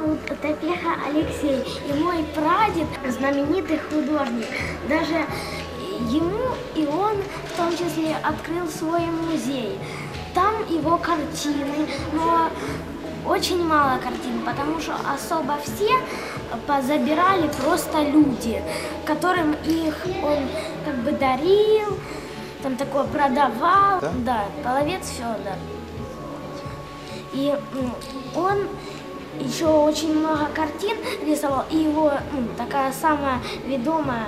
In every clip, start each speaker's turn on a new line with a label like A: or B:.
A: зовут Топеха Алексей, и мой прадед знаменитый художник. Даже ему и он в том числе открыл свой музей. Там его картины, но очень мало картин, потому что особо все позабирали просто люди, которым их он как бы дарил, там такое продавал.
B: Да?
A: Да, половец Федор. И он еще очень много картин рисовал, и его м, такая самая ведомая,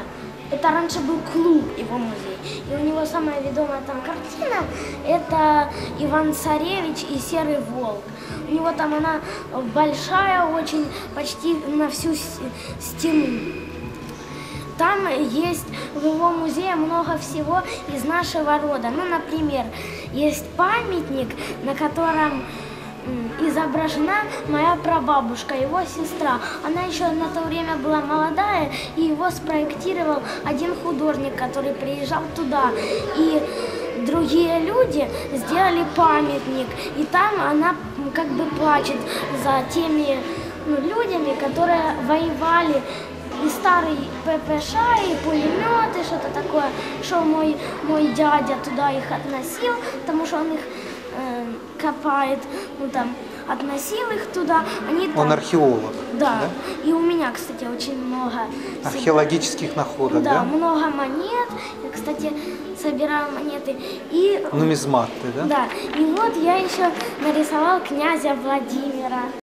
A: это раньше был клуб, его музей, и у него самая ведомая там картина, это Иван Царевич и Серый Волк. У него там она большая, очень, почти на всю стену. Там есть в его музее много всего из нашего рода. Ну, например, есть памятник, на котором изображена моя прабабушка, его сестра. Она еще на то время была молодая, и его спроектировал один художник, который приезжал туда. И другие люди сделали памятник, и там она как бы плачет за теми ну, людьми, которые воевали и старый ППШ, и пулеметы, что-то такое, что мой, мой дядя туда их относил, потому что он их э, копает, ну там, относил их туда, они там...
B: Он археолог.
A: Да. и у меня, кстати, очень много... всегда-
B: Археологических находок,
A: Да,
B: да?
A: много монет, я, кстати, собираю монеты, и...
B: Нумизмат ты, да?
A: Да, и вот я еще нарисовал князя Владимира.